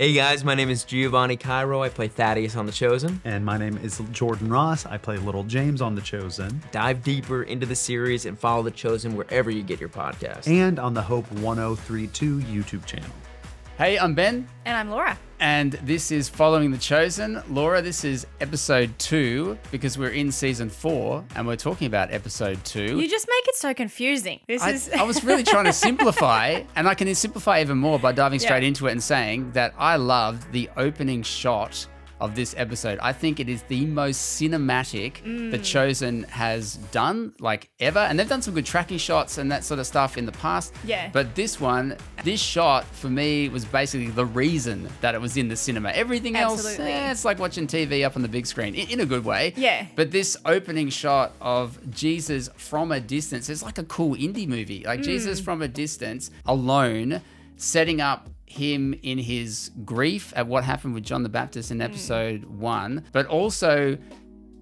Hey guys, my name is Giavani Cairo. I play Thaddeus on The Chosen. And my name is Jordan Ross. I play Little James on The Chosen. Dive deeper into the series and follow The Chosen wherever you get your podcast. And on the Hope 1032 YouTube channel. Hey, I'm Ben. And I'm Laura. And this is Following the Chosen. Laura, this is episode two because we're in season four and we're talking about episode two. You just make it so confusing. This I, is. I was really trying to simplify, and I can simplify even more by diving straight Yeah. into it and saying that I loved the opening shot of this episode. I think it is the most cinematic The Mm. Chosen has done, like ever. And they've done some good tracking shots and that sort of stuff in the past. Yeah. But this one, this shot for me was basically the reason that it was in the cinema. Everything else, eh, it's like watching TV up on the big screen in, in a good way. Yeah. But this opening shot of Jesus from a distance is like a cool indie movie. Like Jesus from a distance, alone, setting up him in his grief at what happened with John the Baptist in hmm. episode one, but also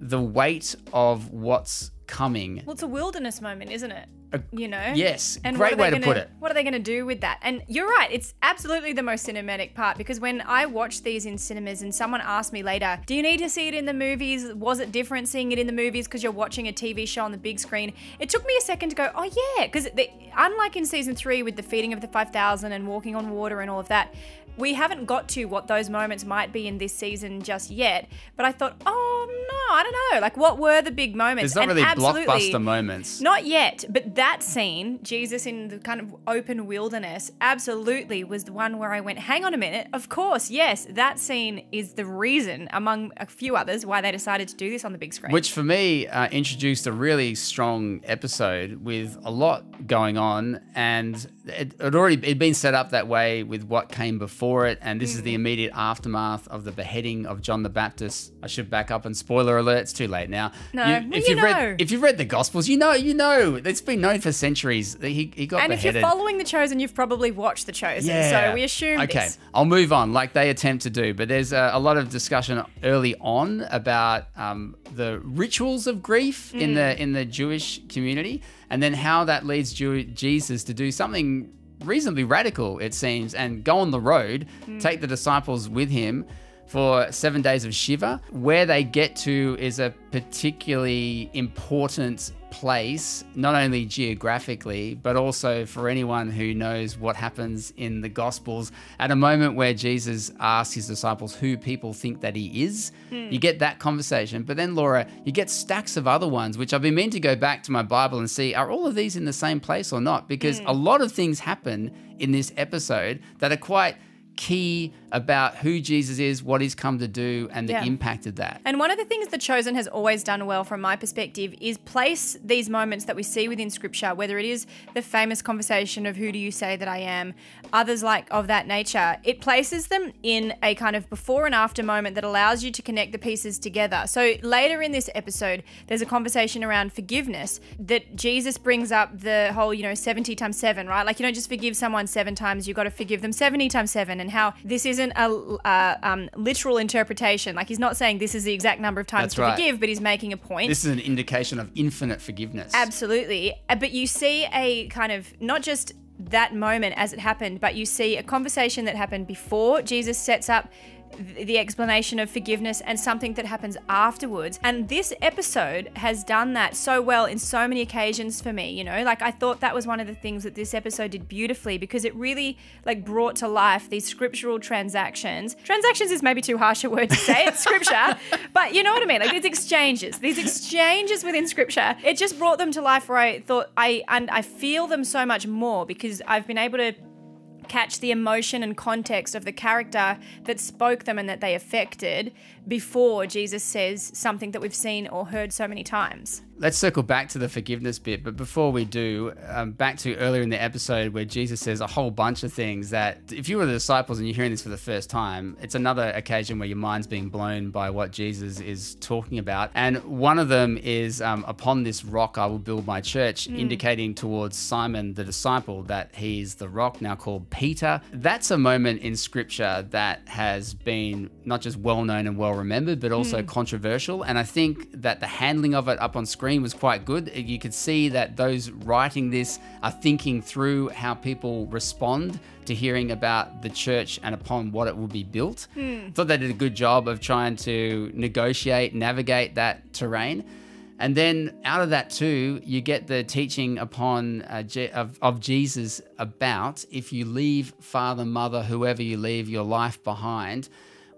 the weight of what's coming. well, it's a wilderness moment, isn't it? You know? yes, And great what are way to gonna- put it. What are they going to do with that? And you're right, it's absolutely the most cinematic part because when I watched these in cinemas and someone asked me later, do you need to see it in the movies? Was it different seeing it in the movies because you're watching a TV show on the big screen? It took me a second to go, oh yeah, because unlike in season three with the feeding of the 5,000 and walking on water and all of that, we haven't got to what those moments might be in this season just yet. But I thought, oh no, I don't know. Like, what were the big moments? There's not And really absolutely- blockbuster moments. not yet, but that scene, Jesus in the kind of open wilderness, absolutely was the one where I went, hang on a minute. Of course, yes, that scene is the reason, among a few others, why they decided to do this on the big screen. Which for me uh, introduced a really strong episode with a lot going on, and it had already it'd been set up that way with what came before it, and this is the Mm. immediate aftermath of the beheading of John the Baptist. I should back up and spoiler alert, it's too late now. No, well, if you you've read if you've read the Gospels, you know, you know, it's been known for centuries. that He he got and if you're following The Chosen, you've probably watched The Chosen. So we assume Okay, this. I'll move on, like they attempt to do. But there's a, a lot of discussion early on about um, the rituals of grief in Mm. the in the Jewish community, and then how that leads Jesus to do something reasonably radical, it seems, and go on the road, Mm. take the disciples with him. For seven days of Shiva, where they get to is a particularly important place, not only geographically, but also for anyone who knows what happens in the Gospels at a moment where Jesus asks his disciples who people think that he is. Hmm. You get that conversation. But then, Laura, you get stacks of other ones, which I've been meaning to go back to my Bible and see are all of these in the same place or not? Because hmm. a lot of things happen in this episode that are quite key about who Jesus is, what he's come to do, and the Yeah. impact of that. And one of the things The Chosen has always done well, from my perspective, is place these moments that we see within Scripture, whether it is the famous conversation of "Who do you say that I am," others like of that nature. It places them in a kind of before and after moment that allows you to connect the pieces together. So later in this episode, there's a conversation around forgiveness that Jesus brings up the whole, you know, seventy times seven, right? Like you don't just forgive someone seven times; you've got to forgive them seventy times seven, and how this isn't a uh, um, literal interpretation. Like he's not saying this is the exact number of times That's to right. forgive, but he's making a point. This is an indication of infinite forgiveness. Absolutely. Uh, But you see a kind of not just that moment as it happened, but you see a conversation that happened before Jesus sets up the explanation of forgiveness and something that happens afterwards. And this episode has done that so well in so many occasions for me, you know? Like I thought that was one of the things that this episode did beautifully because it really like brought to life these scriptural transactions. Transactions is maybe too harsh a word to say, it's scripture, but you know what I mean? Like these exchanges, these exchanges within scripture, it just brought them to life where I thought I and I feel them so much more because I've been able to catch the emotion and context of the character that spoke them and that they affected before Jesus says something that we've seen or heard so many times. Let's circle back to the forgiveness bit, but before we do, um, back to earlier in the episode where Jesus says a whole bunch of things that if you were the disciples and you're hearing this for the first time, it's another occasion where your mind's being blown by what Jesus is talking about. And one of them is, um, Upon this rock I will build my church, indicating towards Simon the disciple that he's the rock now called Peter. That's a moment in scripture that has been not just well known and well remembered, but also controversial. And I think that the handling of it up on screen screen was quite good. You could see that those writing this are thinking through how people respond to hearing about the church and upon what it will be built. Thought they did a good job of trying to negotiate, navigate that terrain. And then out of that too, you get the teaching upon uh, of, of Jesus about if you leave father, mother, whoever you leave your life behind,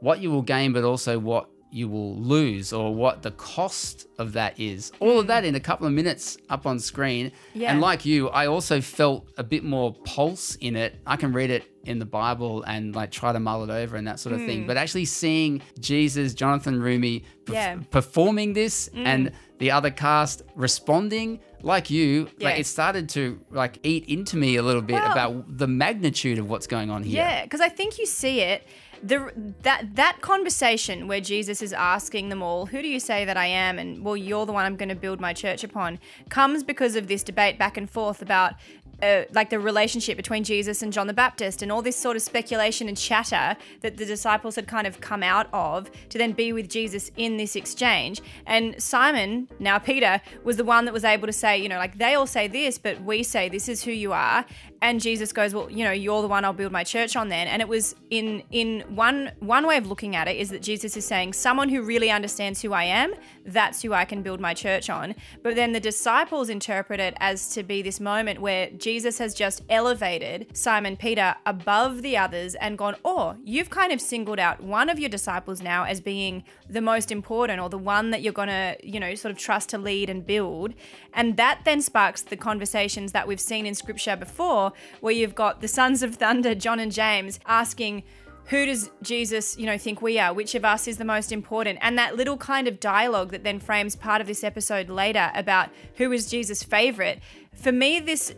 what you will gain, but also what you will lose or what the cost of that is. All of that in a couple of minutes up on screen. Yeah. And like you, I also felt a bit more pulse in it. I can read it in the Bible and like try to mull it over and that sort of Hmm. thing. But actually seeing Jesus, Jonathan Roumie perf- Yeah. Performing this and the other cast responding like you, Yeah. like it started to like eat into me a little bit Well- about the magnitude of what's going on here. Yeah, because I think you see it. The that that conversation where Jesus is asking them all, "Who do you say that I am?" and well, you're the one I'm going to build my church upon, comes because of this debate back and forth about. Uh, like the relationship between Jesus and John the Baptist, and all this sort of speculation and chatter that the disciples had kind of come out of to then be with Jesus in this exchange. And Simon, now Peter, was the one that was able to say, you know, like they all say this, but we say this is who you are. And Jesus goes, well, you know, you're the one I'll build my church on then. And it was in in one one way of looking at it is that Jesus is saying someone who really understands who I am, that's who I can build my church on. But then the disciples interpret it as to be this moment where Jesus has just elevated Simon Peter above the others and gone, "Oh, you've kind of singled out one of your disciples now as being the most important or the one that you're going to, you know, sort of trust to lead and build." And that then sparks the conversations that we've seen in scripture before where you've got the sons of thunder, John and James, asking who does Jesus, you know, think we are? Which of us is the most important? And that little kind of dialogue that then frames part of this episode later about who is Jesus' favorite. For me, this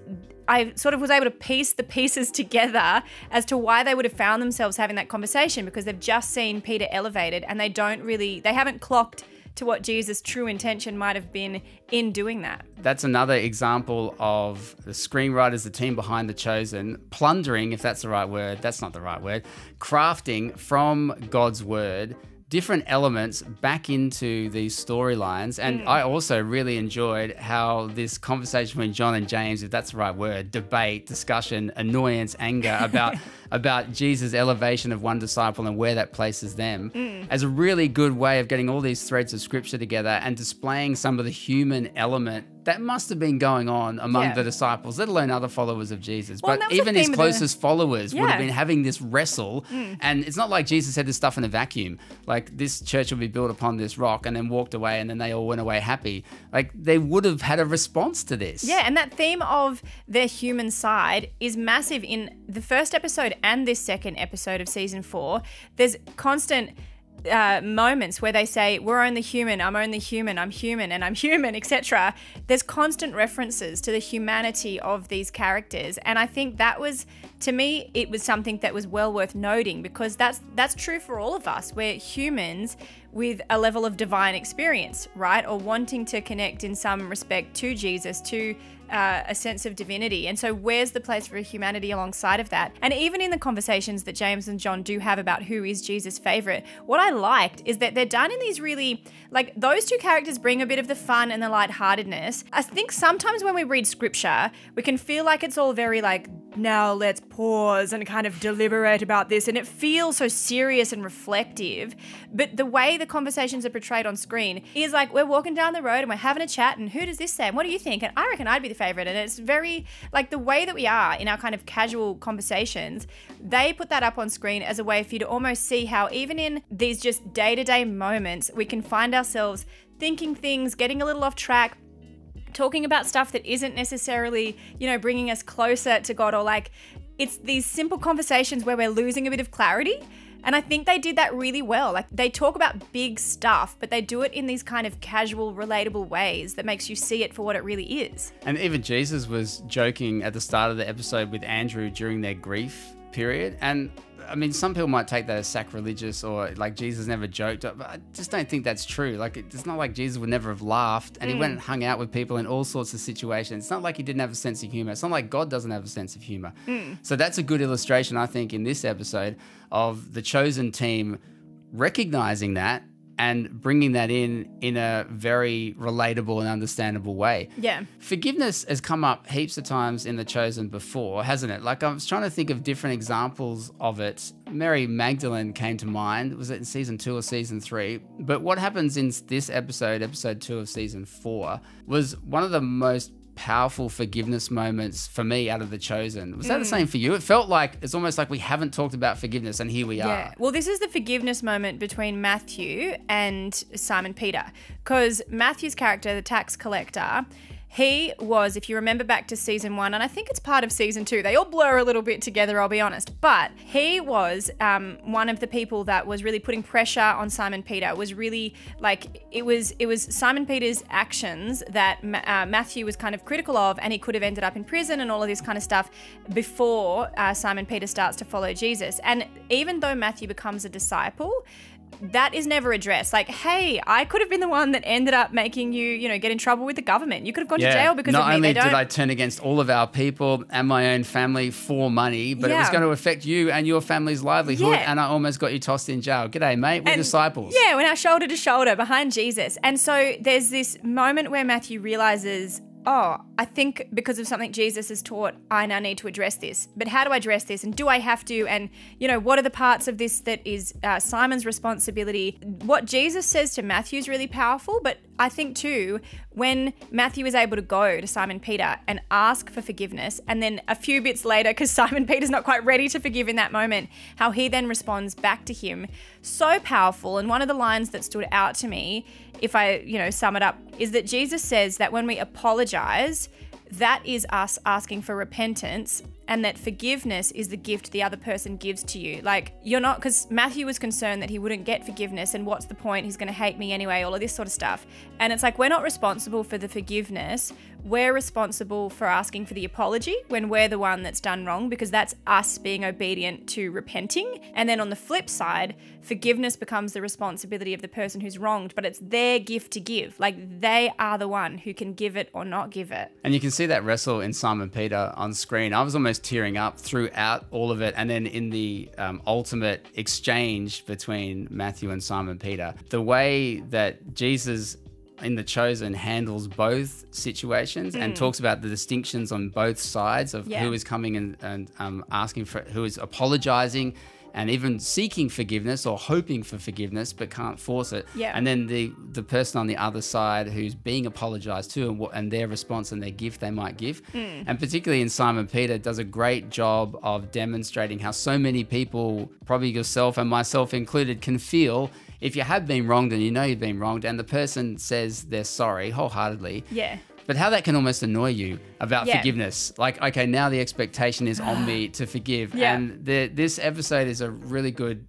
I sort of was able to piece the pieces together as to why they would have found themselves having that conversation because they've just seen Peter elevated and they don't really they haven't clocked to what Jesus' true intention might have been in doing that. That's another example of the screenwriters, the team behind The Chosen, plundering, if that's the right word, that's not the right word, crafting from God's word different elements back into these storylines. And mm. I also really enjoyed how this conversation between John and James, if that's the right word, debate, discussion, annoyance, anger about about Jesus' elevation of one disciple and where that places them as a really good way of getting all these threads of scripture together and displaying some of the human element that must have been going on among Yeah. the disciples, let alone other followers of Jesus. Well, but that was the even his of the- closest followers would have Mm. been having this wrestle. And it's not like Jesus said this stuff in a vacuum. Like this church will be built upon this rock and then walked away and then they all went away happy. Like they would have had a response to this. Yeah, and that theme of their human side is massive in the first episode and this second episode of season four. There's constant uh, moments where they say, We're only human, I'm only human, I'm human, and I'm human, etc. There's constant references to the humanity of these characters. And I think that was, to me, it was something that was well worth noting because that's that's true for all of us. We're humans with a level of divine experience, right? Or wanting to connect in some respect to Jesus, to uh, a sense of divinity. And so, where's the place for humanity alongside of that? And even in the conversations that James and John do have about who is Jesus' favorite, what I liked is that they're done in these really, like, those two characters bring a bit of the fun and the lightheartedness. I think sometimes when we read scripture, we can feel like it's all very, like, now let's pause and kind of deliberate about this. And it feels so serious and reflective. But the way the conversations are portrayed on screen is like we're walking down the road and we're having a chat, and who does this say? And what do you think? And I reckon I'd be the favorite. And it's very like the way that we are in our kind of casual conversations, they put that up on screen as a way for you to almost see how, even in these just day to day moments, we can find ourselves thinking things, getting a little off track, talking about stuff that isn't necessarily, you know, bringing us closer to God or like it's these simple conversations where we're losing a bit of clarity. And I think they did that really well. Like they talk about big stuff, but they do it in these kind of casual, relatable ways that makes you see it for what it really is. And even Jesus was joking at the start of the episode with Andrew during their grief period. And I mean, some people might take that as sacrilegious or like Jesus never joked, but I just don't think that's true. Like, it's not like Jesus would never have laughed and he hmm. went and hung out with people in all sorts of situations. It's not like he didn't have a sense of humor. It's not like God doesn't have a sense of humor. Hmm. So that's a good illustration, I think, in this episode of the chosen team recognizing that and bringing that in in a very relatable and understandable way. Yeah. Forgiveness has come up heaps of times in The Chosen before, hasn't it? Like I was trying to think of different examples of it. Mary Magdalene came to mind. Was it in season two or season three? But what happens in this episode, episode two of season four, was one of the most powerful forgiveness moments for me out of the chosen. Was that the mm. same for you? It felt like it's almost like we haven't talked about forgiveness and here we Yeah. are. Well, this is the forgiveness moment between Matthew and Simon Peter. Because Matthew's character, the tax collector, he was, if you remember back to season one, and I think it's part of season two, they all blur a little bit together, I'll be honest. But he was um, one of the people that was really putting pressure on Simon Peter. It was really like it was it was Simon Peter's actions that uh, Matthew was kind of critical of, and he could have ended up in prison and all of this kind of stuff before uh, Simon Peter starts to follow Jesus. And even though Matthew becomes a disciple, that is never addressed. Like, hey, I could have been the one that ended up making you, you know, get in trouble with the government. You could have gone to jail because Not of me. only did I turn against all of our people and my own family for money, but it was going to affect you and your family's livelihood, Yeah. and I almost got you tossed in jail. G'day, mate. We're And- disciples. Yeah, we're now shoulder to shoulder behind Jesus. And so there's this moment where Matthew realizes, oh, I think because of something Jesus has taught, I now need to address this. But how do I address this? And do I have to? And, you know, what are the parts of this that is uh, Simon's responsibility? What Jesus says to Matthew is really powerful, but I think too, when Matthew is able to go to Simon Peter and ask for forgiveness, and then a few bits later, because Simon Peter's not quite ready to forgive in that moment, how he then responds back to him, so powerful. And one of the lines that stood out to me, if I, you know, sum it up, is that Jesus says that when we apologize, that is us asking for repentance and that forgiveness is the gift the other person gives to you. Like, you're not, because Matthew was concerned that he wouldn't get forgiveness, and what's the point? He's going to hate me anyway, all of this sort of stuff. And it's like, we're not responsible for the forgiveness. We're responsible for asking for the apology when we're the one that's done wrong, because that's us being obedient to repenting. And then on the flip side, forgiveness becomes the responsibility of the person who's wronged, but it's their gift to give. Like, they are the one who can give it or not give it. And you can see that wrestle in Simon Peter on screen. I was almost tearing up throughout all of it. And then in the um, ultimate exchange between Matthew and Simon Peter, the way that Jesus in The Chosen handles both situations and talks about the distinctions on both sides of Yeah. who is coming and, and um, asking for, who is apologizing and even seeking forgiveness or hoping for forgiveness but can't force it. Yeah. And then the the person on the other side who's being apologized to and what and their response and their gift they might give. Hmm. And particularly in Simon Peter does a great job of demonstrating how so many people, probably yourself and myself included, can feel if you have been wronged and you know you've been wronged and the person says they're sorry wholeheartedly. Yeah. But how that can almost annoy you about Yeah. forgiveness. Like, okay, now the expectation is on me to forgive. Yeah. And the, this episode is a really good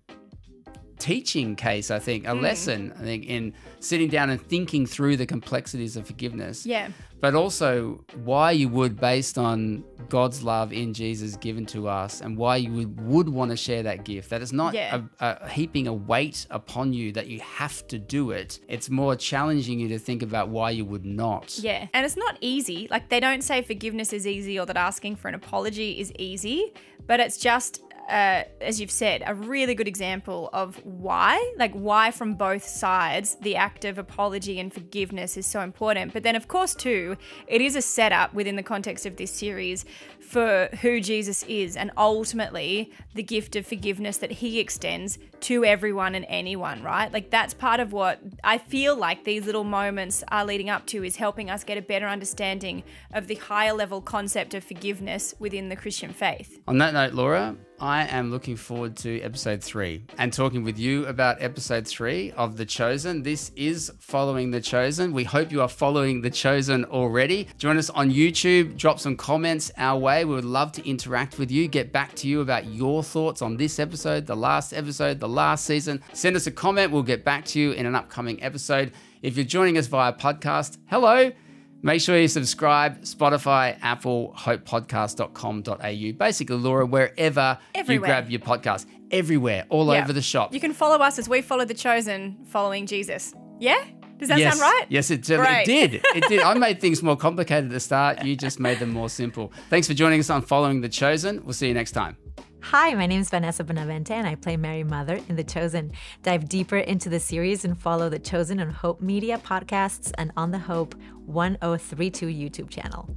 teaching case, I think, a hmm. lesson, I think, in sitting down and thinking through the complexities of forgiveness. Yeah. But also why you would, based on God's love in Jesus given to us, and why you would, would want to share that gift. That it's not Yeah. a, a heaping a weight upon you that you have to do it. It's more challenging you to think about why you would not. Yeah. And it's not easy. Like, they don't say forgiveness is easy or that asking for an apology is easy, but it's just. Uh, as you've said, a really good example of why, like why from both sides, the act of apology and forgiveness is so important. But then, of course, too, it is a setup within the context of this series for who Jesus is and ultimately the gift of forgiveness that he extends to everyone and anyone, right? Like that's part of what I feel like these little moments are leading up to is helping us get a better understanding of the higher level concept of forgiveness within the Christian faith. On that note, Laura, I am looking forward to episode three and talking with you about episode three of The Chosen. This is Following The Chosen. We hope you are following The Chosen already. Join us on YouTube, drop some comments our way. We would love to interact with you, get back to you about your thoughts on this episode, the last episode, the last season. Send us a comment. We'll get back to you in an upcoming episode. If you're joining us via podcast, hello. Make sure you subscribe, Spotify, Apple, hopepodcast.com.au. Basically, Laura, wherever Everywhere. you grab your podcast, everywhere, all Yeah. over the shop. You can follow us as we follow the chosen following Jesus. Yeah? Does that yes, sound right? Yes, it, it did. It did. I made things more complicated at the start. You just made them more simple. Thanks for joining us on Following the Chosen. We'll see you next time. Hi, my name is Vanessa Benavente and I play Mary Mother in The Chosen. Dive deeper into the series and follow The Chosen on Hope Media podcasts and on the Hope 1032 YouTube channel.